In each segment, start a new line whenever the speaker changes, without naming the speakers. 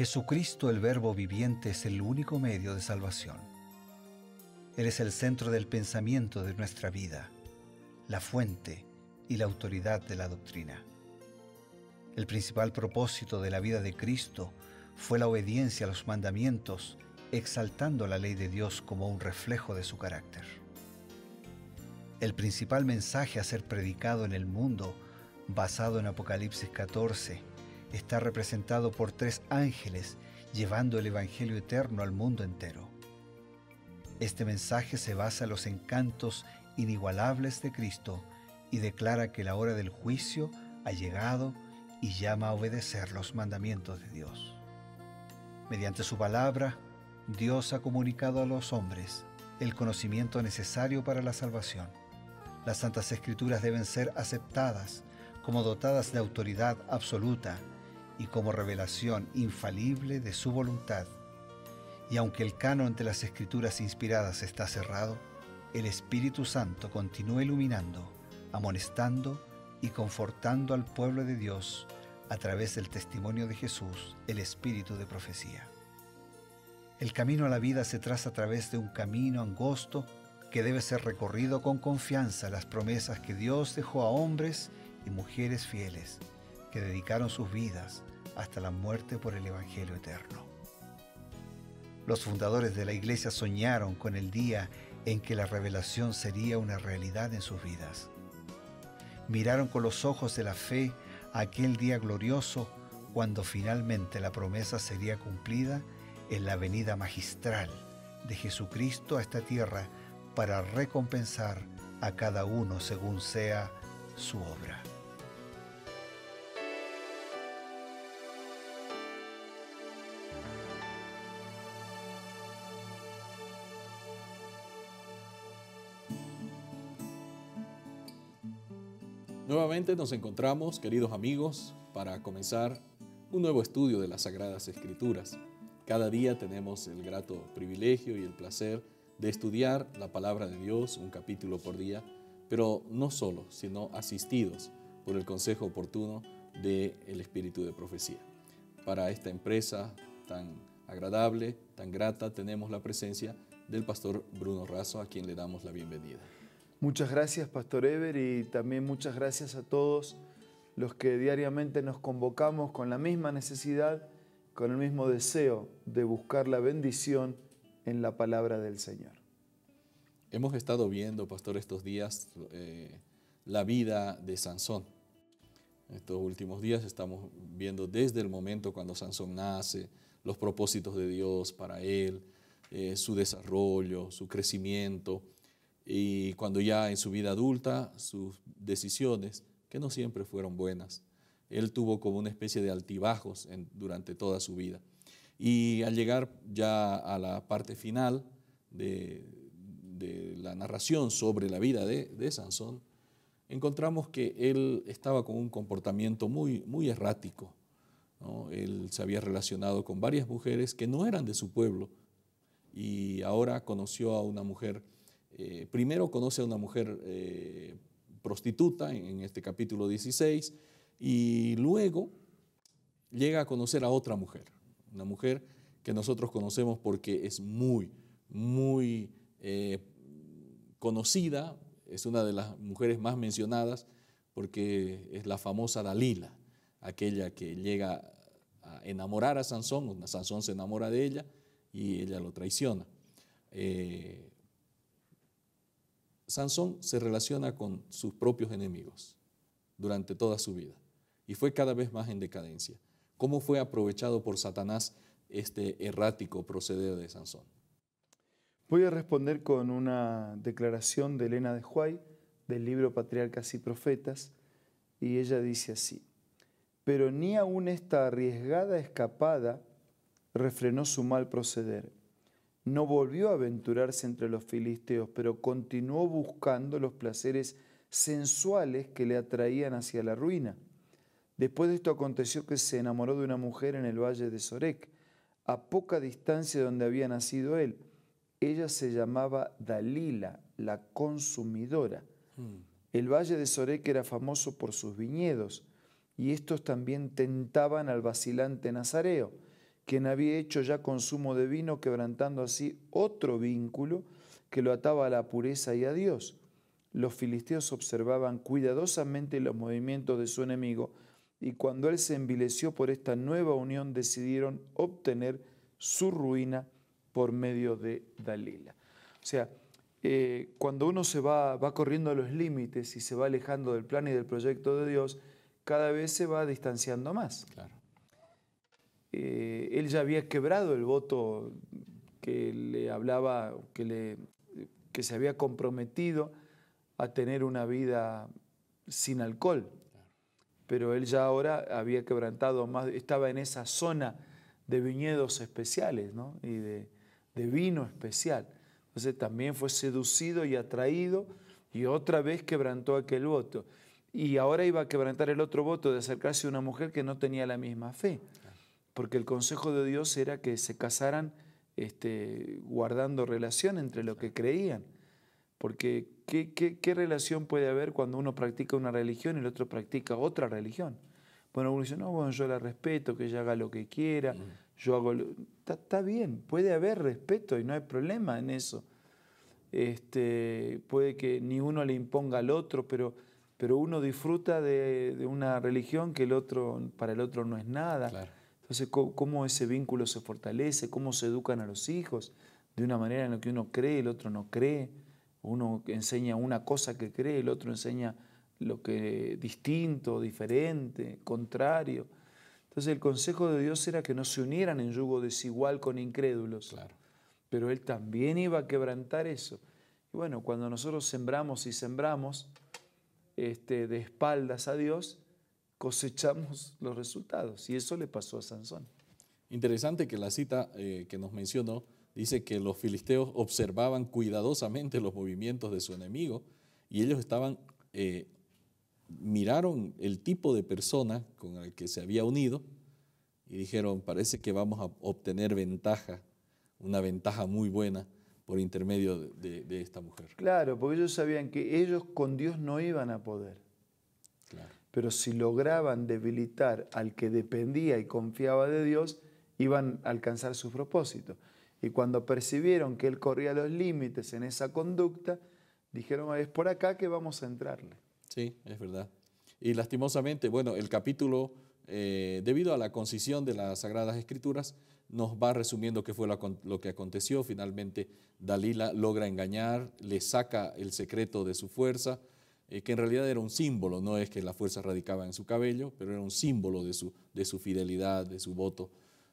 Jesucristo el Verbo viviente es el único medio de salvación. Él es el centro del pensamiento de nuestra vida, la fuente y la autoridad de la doctrina. El principal propósito de la vida de Cristo fue la obediencia a los mandamientos, exaltando la ley de Dios como un reflejo de su carácter. El principal mensaje a ser predicado en el mundo, basado en Apocalipsis 14, está representado por tres ángeles llevando el Evangelio eterno al mundo entero. Este mensaje se basa en los encantos inigualables de Cristo y declara que la hora del juicio ha llegado y llama a obedecer los mandamientos de Dios. Mediante su palabra, Dios ha comunicado a los hombres el conocimiento necesario para la salvación. Las Santas Escrituras deben ser aceptadas como dotadas de autoridad absoluta y como revelación infalible de su voluntad. Y aunque el canon de las escrituras inspiradas está cerrado, el Espíritu Santo continúa iluminando, amonestando y confortando al pueblo de Dios a través del testimonio de Jesús, el Espíritu de profecía. El camino a la vida se traza a través de un camino angosto que debe ser recorrido con confianza las promesas que Dios dejó a hombres y mujeres fieles que dedicaron sus vidas hasta la muerte por el Evangelio eterno. Los fundadores de la iglesia soñaron con el día en que la revelación sería una realidad en sus vidas. Miraron con los ojos de la fe aquel día glorioso cuando finalmente la promesa sería cumplida en la venida magistral de Jesucristo a esta tierra para recompensar a cada uno según sea su obra.
Nuevamente nos encontramos, queridos amigos, para comenzar un nuevo estudio de las Sagradas Escrituras. Cada día tenemos el grato privilegio y el placer de estudiar la palabra de Dios un capítulo por día, pero no solo, sino asistidos por el consejo oportuno del Espíritu de Profecía. Para esta empresa tan agradable, tan grata, tenemos la presencia del pastor Bruno Razo, a quien le damos la bienvenida.
Muchas gracias, Pastor Ever, y también muchas gracias a todos los que diariamente nos convocamos con la misma necesidad, con el mismo deseo de buscar la bendición en la palabra del Señor.
Hemos estado viendo, Pastor, estos días eh, la vida de Sansón. Estos últimos días estamos viendo desde el momento cuando Sansón nace, los propósitos de Dios para él, eh, su desarrollo, su crecimiento y cuando ya en su vida adulta, sus decisiones, que no siempre fueron buenas, él tuvo como una especie de altibajos durante toda su vida. Y al llegar ya a la parte final de, la narración sobre la vida de, Sansón, encontramos que él estaba con un comportamiento muy, muy errático. Él se había relacionado con varias mujeres que no eran de su pueblo y ahora conoció a una mujer eh, primero conoce a una mujer eh, prostituta en, este capítulo 16 y luego llega a conocer a otra mujer, una mujer que nosotros conocemos porque es muy, muy eh, conocida, es una de las mujeres más mencionadas porque es la famosa Dalila, aquella que llega a enamorar a Sansón, Sansón se enamora de ella y ella lo traiciona. Sansón se relaciona con sus propios enemigos durante toda su vida y fue cada vez más en decadencia. ¿Cómo fue aprovechado por Satanás este errático proceder de Sansón?
Voy a responder con una declaración de Elena de Huay del libro Patriarcas y Profetas y ella dice así, pero ni aún esta arriesgada escapada refrenó su mal proceder no volvió a aventurarse entre los filisteos, pero continuó buscando los placeres sensuales que le atraían hacia la ruina. Después de esto aconteció que se enamoró de una mujer en el valle de Sorek, a poca distancia de donde había nacido él. Ella se llamaba Dalila, la consumidora. Hmm. El valle de Sorek era famoso por sus viñedos, y estos también tentaban al vacilante Nazareo quien había hecho ya consumo de vino, quebrantando así otro vínculo que lo ataba a la pureza y a Dios. Los filisteos observaban cuidadosamente los movimientos de su enemigo y cuando él se envileció por esta nueva unión decidieron obtener su ruina por medio de Dalila. O sea, eh, cuando uno se va, va corriendo a los límites y se va alejando del plan y del proyecto de Dios, cada vez se va distanciando más. Eh, él ya había quebrado el voto que le hablaba, que, le, que se había comprometido a tener una vida sin alcohol. Pero él ya ahora había quebrantado más, estaba en esa zona de viñedos especiales y de, de vino especial. Entonces también fue seducido y atraído y otra vez quebrantó aquel voto. Y ahora iba a quebrantar el otro voto de acercarse a una mujer que no tenía la misma fe. Porque el consejo de Dios era que se casaran este, guardando relación entre lo que creían. Porque ¿qué, qué, relación puede haber cuando uno practica una religión y el otro practica otra religión? Bueno, uno dice, no, bueno, yo la respeto, que ella haga lo que quiera, yo hago lo... Está, bien, puede haber respeto y no hay problema en eso. Este, puede que ni uno le imponga al otro, pero, pero uno disfruta de, una religión que el otro, para el otro no es nada. Entonces, ¿cómo, ese vínculo se fortalece? ¿Cómo se educan a los hijos? De una manera en la que uno cree, el otro no cree. Uno enseña una cosa que cree, el otro enseña lo que distinto, diferente, contrario. Entonces el consejo de Dios era que no se unieran en yugo desigual con incrédulos. Claro. Pero Él también iba a quebrantar eso. Y bueno, cuando nosotros sembramos y sembramos este, de espaldas a Dios, cosechamos los resultados. Y eso le pasó a Sansón.
Interesante que la cita eh, que nos mencionó dice que los filisteos observaban cuidadosamente los movimientos de su enemigo y ellos estaban eh, miraron el tipo de persona con el que se había unido y dijeron, parece que vamos a obtener ventaja, una ventaja muy buena por intermedio de, esta mujer.
Claro, porque ellos sabían que ellos con Dios no iban a poder. Pero si lograban debilitar al que dependía y confiaba de Dios, iban a alcanzar su propósito. Y cuando percibieron que él corría los límites en esa conducta, dijeron, es por acá que vamos a entrarle.
Sí, es verdad. Y lastimosamente, bueno, el capítulo, eh, debido a la concisión de las Sagradas Escrituras, nos va resumiendo qué fue lo, que aconteció. Finalmente, Dalila logra engañar, le saca el secreto de su fuerza, eh, que en realidad era un símbolo, no es que la fuerza radicaba en su cabello, pero era un símbolo de su, de su fidelidad, de su voto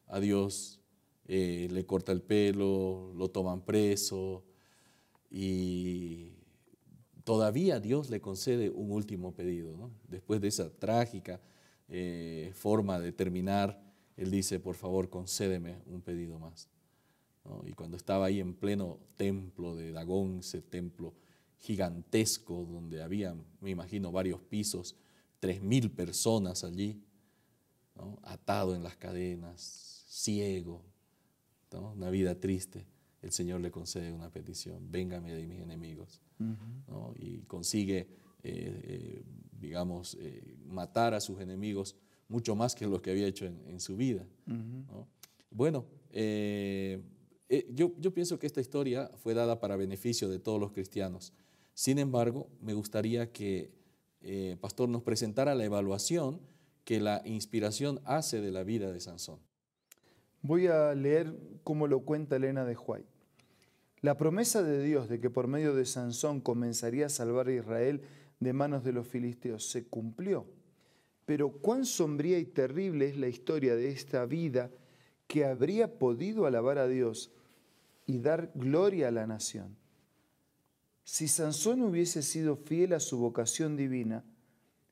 a Dios. Eh, le corta el pelo, lo toman preso y todavía Dios le concede un último pedido. Después de esa trágica eh, forma de terminar, Él dice, por favor, concédeme un pedido más. Y cuando estaba ahí en pleno templo de Dagón, ese templo gigantesco donde había, me imagino, varios pisos, tres mil personas allí, atado en las cadenas, ciego, una vida triste, el Señor le concede una petición, véngame de mis enemigos y consigue, eh, eh, digamos, eh, matar a sus enemigos mucho más que lo que había hecho en, su vida. Bueno, yo, yo pienso que esta historia fue dada para beneficio de todos los cristianos. Sin embargo, me gustaría que Pastor nos presentara la evaluación que la inspiración hace de la vida de Sansón.
Voy a leer cómo lo cuenta Elena de White. La promesa de Dios de que por medio de Sansón comenzaría a salvar a Israel de manos de los filisteos se cumplió. Pero cuán sombría y terrible es la historia de esta vida que habría podido alabar a Dios y dar gloria a la nación. Si Sansón hubiese sido fiel a su vocación divina,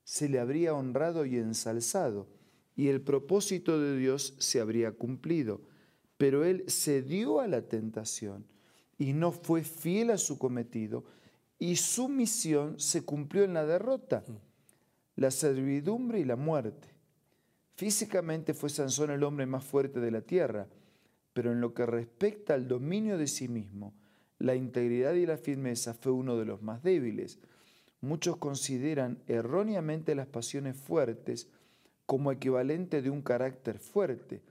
se le habría honrado y ensalzado, y el propósito de Dios se habría cumplido. Pero él cedió a la tentación y no fue fiel a su cometido y su misión se cumplió en la derrota, la servidumbre y la muerte. Físicamente fue Sansón el hombre más fuerte de la tierra, pero en lo que respecta al dominio de sí mismo, la integridad y la firmeza fue uno de los más débiles. Muchos consideran erróneamente las pasiones fuertes como equivalente de un carácter fuerte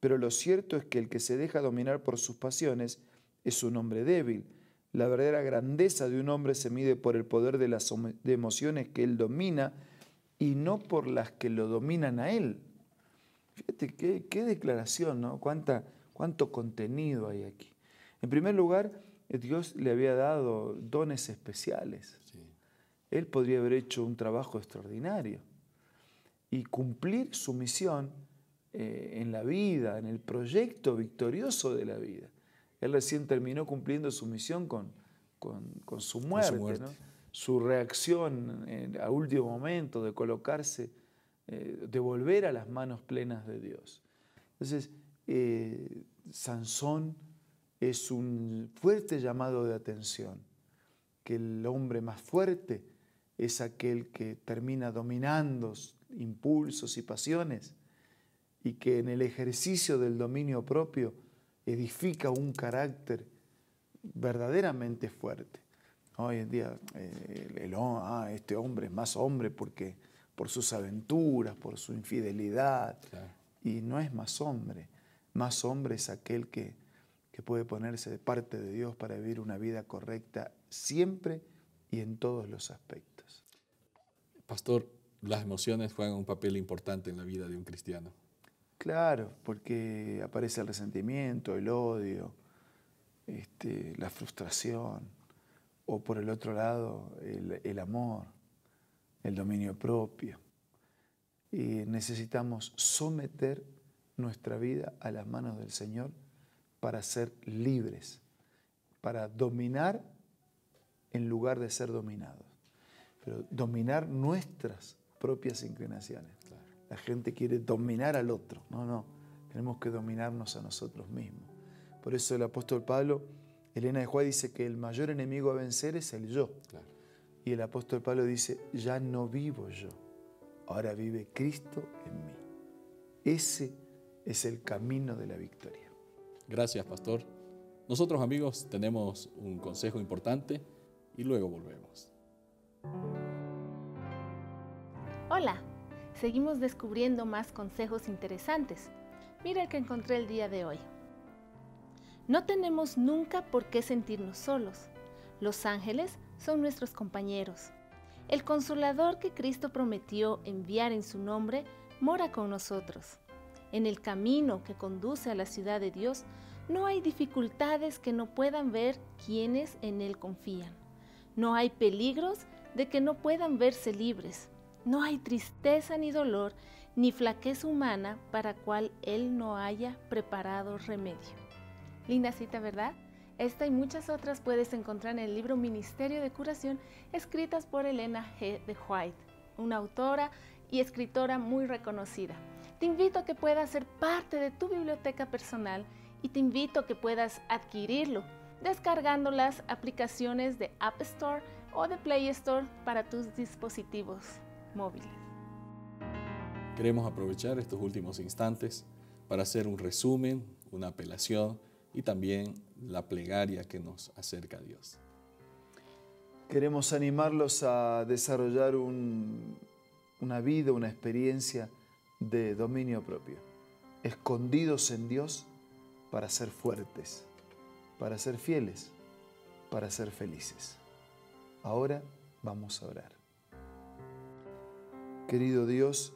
Pero lo cierto es que el que se deja dominar por sus pasiones es un hombre débil. La verdadera grandeza de un hombre se mide por el poder de las emociones que él domina y no por las que lo dominan a él. Fíjate qué, declaración, ¿no? Cuánta, cuánto contenido hay aquí. En primer lugar, Dios le había dado dones especiales. Él podría haber hecho un trabajo extraordinario y cumplir su misión eh, en la vida, en el proyecto victorioso de la vida. Él recién terminó cumpliendo su misión con, con, su muerte, su, reacción a último momento de colocarse, eh, de volver a las manos plenas de Dios. Entonces, eh, Sansón es un fuerte llamado de atención, que el hombre más fuerte es aquel que termina dominando impulsos y pasiones y que en el ejercicio del dominio propio edifica un carácter verdaderamente fuerte. Hoy en día, eh, ah, este hombre es más hombre porque por sus aventuras, por su infidelidad, y no es más hombre. Más hombre es aquel que, que puede ponerse de parte de Dios para vivir una vida correcta siempre y en todos los aspectos.
Pastor, las emociones juegan un papel importante en la vida de un cristiano.
Claro, porque aparece el resentimiento, el odio, este, la frustración, o por el otro lado, el, amor, el dominio propio. Y necesitamos someter nuestra vida a las manos del Señor para ser libres, para dominar en lugar de ser dominados, pero dominar nuestras propias inclinaciones. La gente quiere dominar al otro. No, no. Tenemos que dominarnos a nosotros mismos. Por eso el apóstol Pablo, Elena de Juárez dice que el mayor enemigo a vencer es el yo. Y el apóstol Pablo dice, ya no vivo yo, ahora vive Cristo en mí. Ese es el camino de la victoria.
Gracias, pastor. Nosotros amigos tenemos un consejo importante y luego volvemos.
Hola seguimos descubriendo más consejos interesantes. Mira el que encontré el día de hoy. No tenemos nunca por qué sentirnos solos. Los ángeles son nuestros compañeros. El consolador que Cristo prometió enviar en su nombre mora con nosotros. En el camino que conduce a la ciudad de Dios no hay dificultades que no puedan ver quienes en Él confían. No hay peligros de que no puedan verse libres. No hay tristeza ni dolor, ni flaqueza humana para cual Él no haya preparado remedio. Linda cita, ¿verdad? Esta y muchas otras puedes encontrar en el libro Ministerio de Curación, escritas por Elena G. de White, una autora y escritora muy reconocida. Te invito a que puedas ser parte de tu biblioteca personal y te invito a que puedas adquirirlo descargando las aplicaciones de App Store o de Play Store para tus dispositivos móviles.
Queremos aprovechar estos últimos instantes para hacer un resumen, una apelación y también la plegaria que nos acerca a Dios.
Queremos animarlos a desarrollar una vida, una experiencia de dominio propio, escondidos en Dios para ser fuertes, para ser fieles, para ser felices. Ahora vamos a orar. Querido Dios,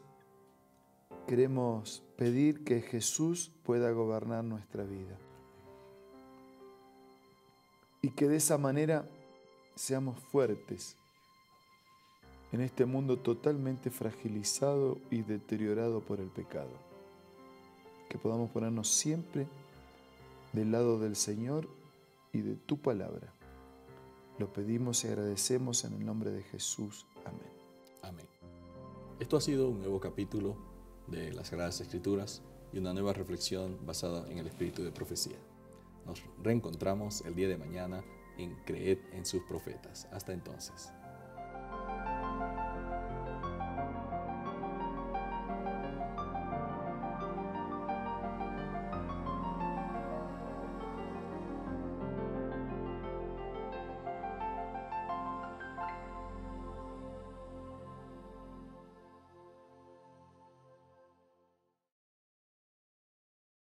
queremos pedir que Jesús pueda gobernar nuestra vida y que de esa manera seamos fuertes en este mundo totalmente fragilizado y deteriorado por el pecado. Que podamos ponernos siempre del lado del Señor y de tu palabra. Lo pedimos y agradecemos en el nombre de Jesús. Amén.
Amén. Esto ha sido un nuevo capítulo de las Sagradas Escrituras y una nueva reflexión basada en el espíritu de profecía. Nos reencontramos el día de mañana en Creed en sus profetas. Hasta entonces.